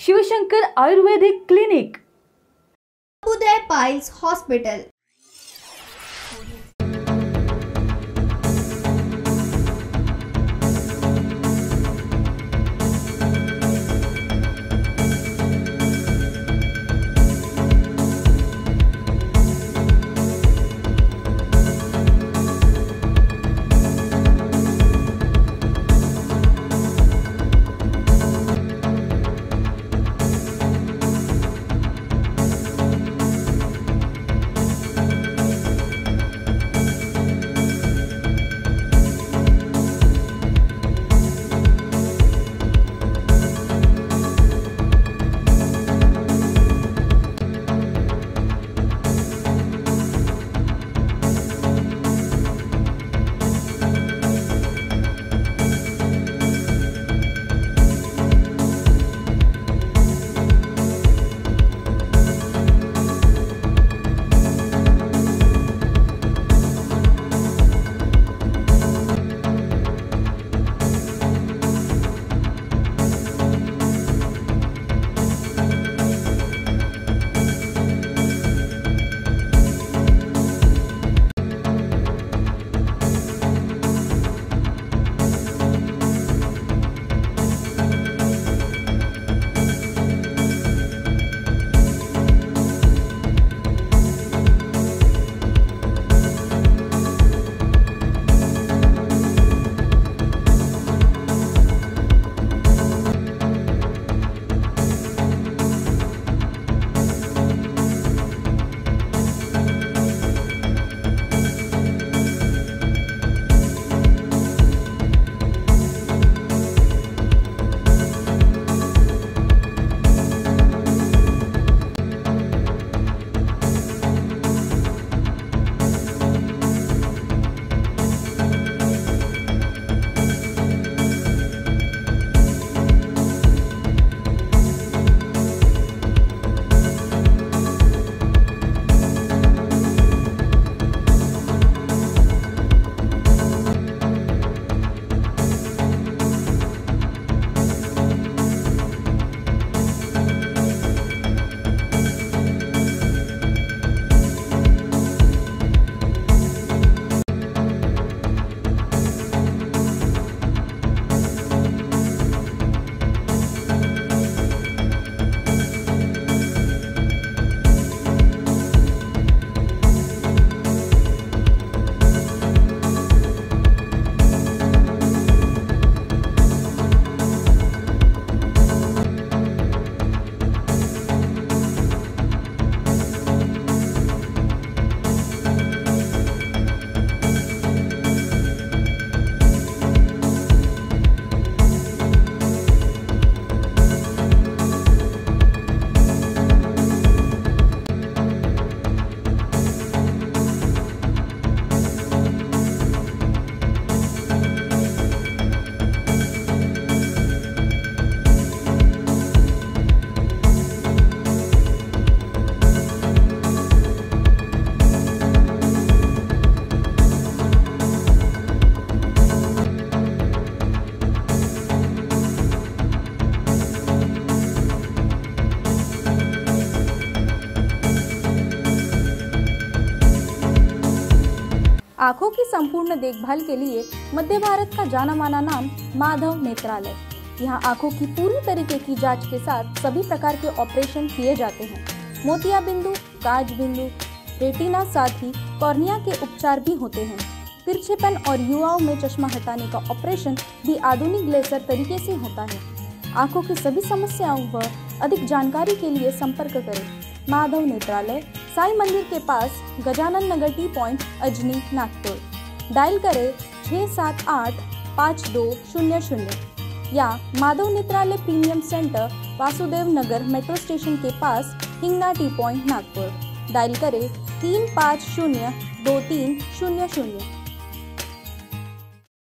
Shivshankar Ayurvedic clinic. Uday piles hospital. आँखों की संपूर्ण देखभाल के लिए मध्य भारत का जाना माना नाम माधव नेत्रालय। यहाँ आँखों की पूरी तरीके की जाँच के साथ सभी प्रकार के ऑपरेशन किए जाते हैं। मोतिया बिंदु, काज बिंदु, रेटिना साथ ही कॉर्निया के उपचार भी होते हैं। तिरछेपन और युवाओं में चश्मा हटाने का ऑपरेशन भी आधुनिक लेसर तरीके से होता है। आँखों की सभी समस्याओं व अधिक जानकारी के लिए संपर्क करें माधव नेत्रालय। साई मंदिर के पास Gajanan Nagar T point, Ajni, Nagpur. Dial करें छः सात आठ पाँच दो शून्य शून्य। या Madhav Netralaya premium centre, Vasudev Nagar metro station के पास Hingna T point, Nagpur. Dial करें तीन पाँच शून्य दो तीन शून्य शून्य।